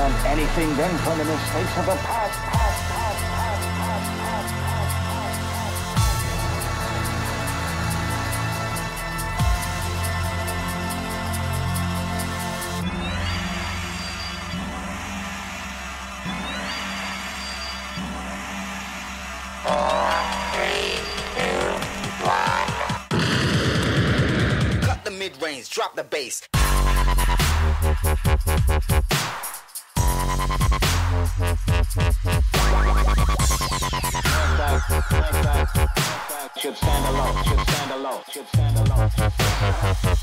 Learned anything then from the mistakes of the past? drop the bass. Should stand alone, should stand alone, should stand alone.